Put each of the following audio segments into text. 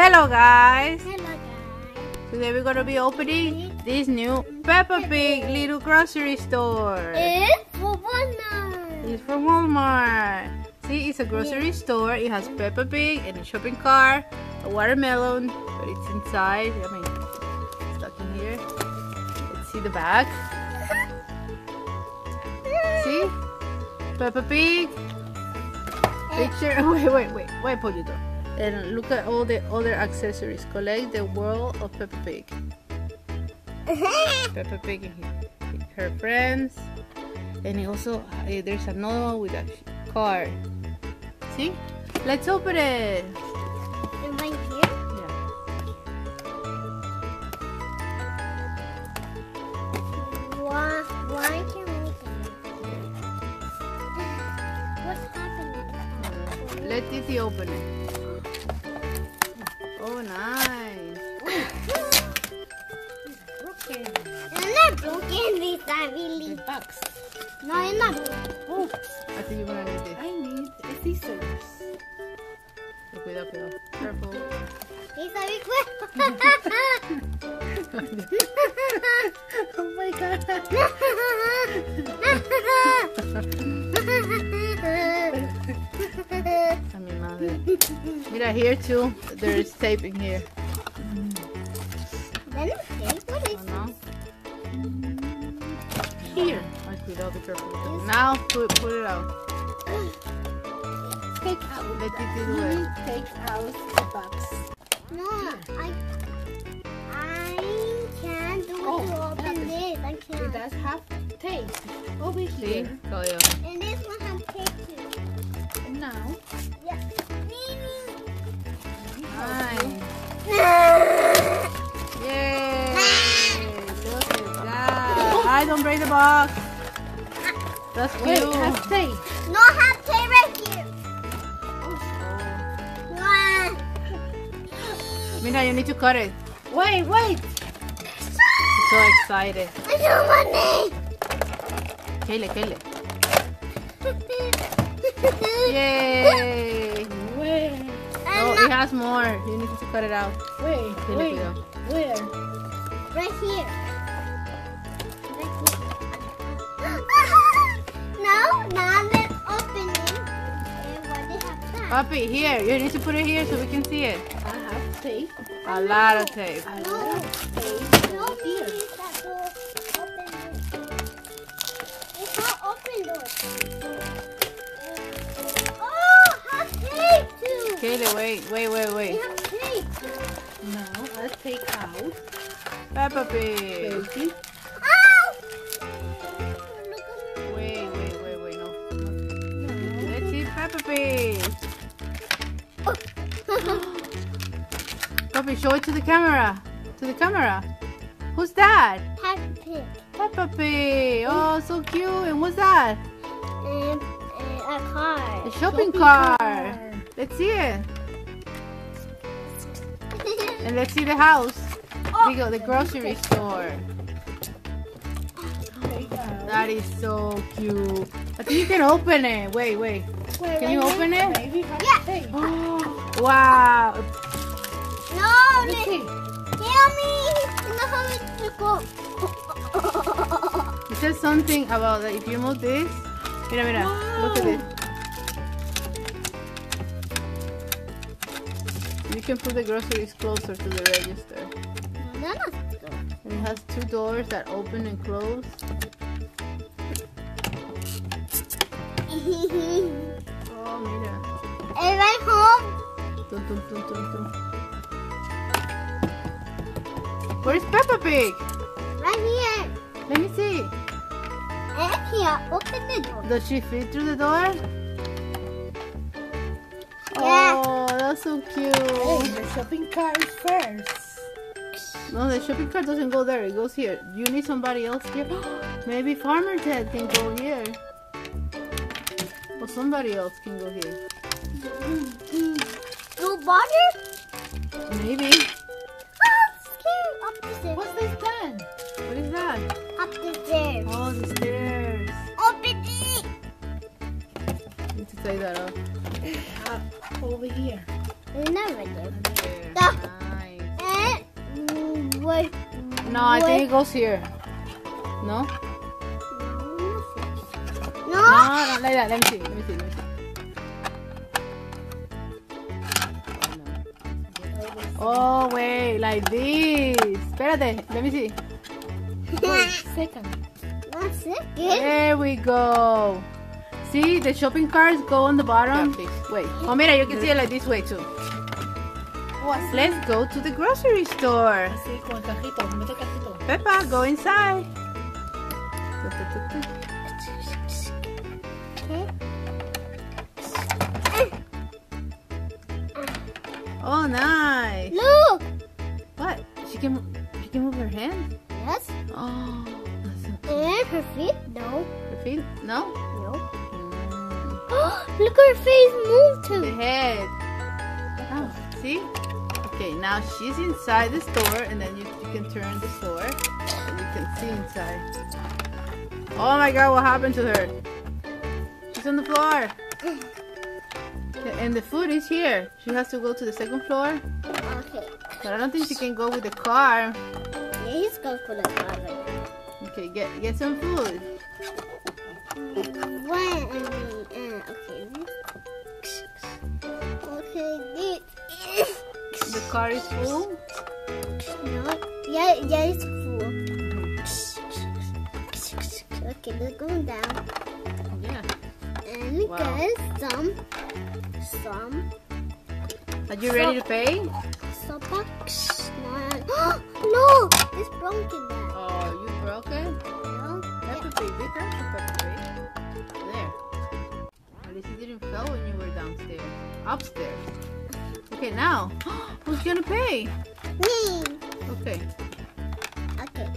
Hello guys! Hello guys. Today we're gonna be opening this new Peppa Pig little grocery store. It's for Walmart. It's from Walmart. See, it's a grocery store. It has Peppa Pig and a shopping cart, a watermelon, but it's inside. I mean, it's stuck in here. Let's see the back. See? Peppa Pig. Picture. Wait, wait, wait. Wait, pollito. And look at all the other accessories. Collect the world of Peppa Pig. Peppa Pig and his- her friends. And also, uh, there's another one with a car. See? Let's open it. And right here. Yeah. Why, why can we What's happening? Let Titi open it. Oh, nice. Broken. It's not broken, these are really. The box. No, it's not broken. Oops. I think you're gonna need this. I need a scissors. Cuidado, cuidado. Careful. These are big quick. oh my god. Mira, here too. There's tape in here. Then okay, what Oh, is no? Here. Ay, cuidado, be careful. Now, put, put it out. Take out. Let Titi do it. take out the box. No, I I can't do Oh, to open yeah. this. I can't. It does have tape over See? here. Oh, Go. And this one has tape too. And now, Yeah. That. I don't break the box. That's wait, have tape. no, I have tape right here. One. Mira, you need to cut it. Wait, wait. I'm So excited. I don't want Kayla, Kayla. Yay! Wait, Oh, it has more. You need to cut it out. wait, Kayla, wait. cuidado. Where? Right here. They have done. Papi, here. You need to put it here so we can see it. I have tape. A lot of tape. I No. have tape No, here. please, that door. Open it. It's not open door. Oh, have tape too. Kayla, wait, wait, wait, We wait. have tape. Now, I'll take out Peppa Pig. baby. Ow! Look at me. Wait, wait, wait, wait. No. No. Let's see Peppa Pig. Show it to the camera. To the camera. Who's that? Have tape. Peppa Pig. Oh, so cute. And what's that? And, and a car. A shopping Shopping cart. cart. Let's see it. And let's see the house. Oh. We go the grocery store. That is so cute. I think you can open it. Wait, wait. Wait, Can you wait, open it? Maybe Yeah. tape. wow. It to go. It says something about that if you move this. Mira, mira. Look at Wow. this. You can put the groceries closer to the register. And it has two doors that open and close. Oh, mira. and right home. Tum, tum, tum, tum, tum. Where's Peppa Pig? Right here. Let me see. And here. Open the door. Does she fit through the door? Yeah. Oh, that's so Hey, cute. Oh, the shopping cart is first. No, the shopping cart doesn't go there. It goes here. You need somebody else here. Maybe Farmer Ted can go here. Or somebody else can go here. No water? Maybe. Scary. Up the stairs. What's this pen? What is that? Up the stairs. Oh, the stairs. Open it. Need to take that off. Up over here. Never do. There. No. Nice. And mm, wait. No, I think it goes here. No? No. No, no, like that. Let me see. Let me see. Let me see. Oh, wait, like this. Espérate, let me see. Second. One second. There we go. See, the shopping carts go on the bottom. Wait. Oh, mira, you can see it like this way too. Let's go to the grocery store. Así, con el cajito. Mete el cajito. Peppa, go inside. Oh, nice. Look. What? She can she can move her hand? Yes. Oh, And her feet. No. her feet? No. No. Mm, Look, her face moved the head. Oh, see? Okay, now she's inside the store, and then you, you can turn the store, and you can see inside. Oh my God! What happened to her? She's on the floor. And the food is here. She has to go to the second floor, Okay. but I don't think she can go with the car. Yeah, he's going for the car right now. Okay, get get some food. When uh, okay. Okay, this. The car is full. No. Yeah, yeah, it's Wow. get some, some, Are you ready to pay? some box. No, no, it's broken now. Oh, you broke it? No, Peppa Pig, big Peppa Peppa Pig. There. At least it didn't fall when you were downstairs. Upstairs. Okay, now. Who's gonna pay? me. Okay. Okay.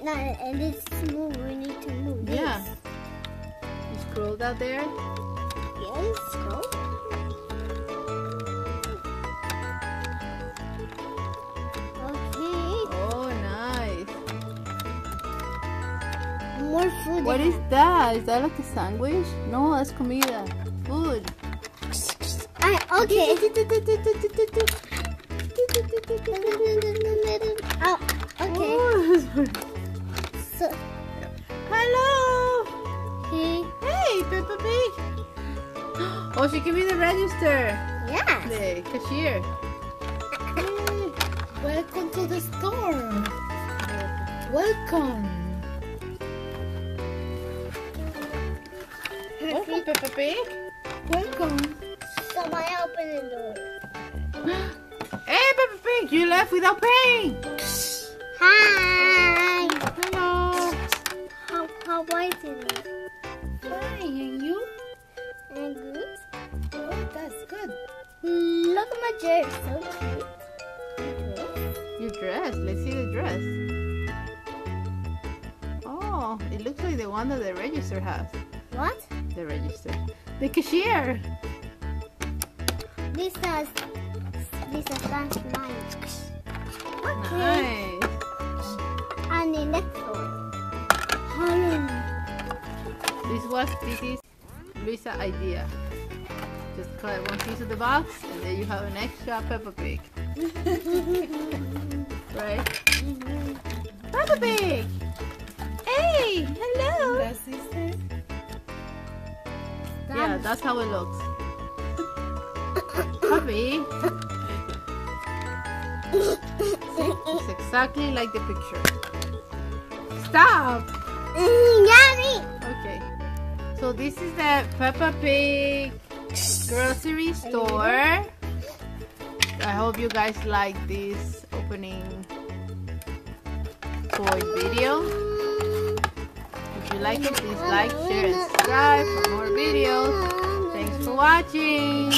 Now, and it's move. We need to move. Yeah. You scrolled out there. Yes. Go. Okay. Oh, nice. More food. What is that? Is that like a sandwich? No, that's comida. Food. I, okay. oh, okay. Oh, So, Peppa Oh, she can be the register. yeah. The cashier. Hey. Welcome to the store. Welcome. Welcome, Peppa Pig. Welcome. Somebody open the door. Hey, Peppa Pig, you left without paying. Hi. Hello. How, how white is it? Fine, and you? And good? Oh, that's good. Look at my dress. So cute. Your dress. Let's see the dress. Oh, it looks like the one that the register has. What? The register. The cashier. This has this has Spanish lines. Okay. Nice. And the next one. This was this is Luisa idea. Just cut one piece of the box and then you have an extra Peppa Pig. right? Peppa Pig! Hey! Hello! That's. Yeah, that's how it looks. Puppy. It's exactly like the picture. Stop! Mm, yummy. Okay. So this is the Peppa Pig grocery store. I hope you guys like this opening toy video. If you like it, please like, share, and subscribe for more videos. Thanks for watching.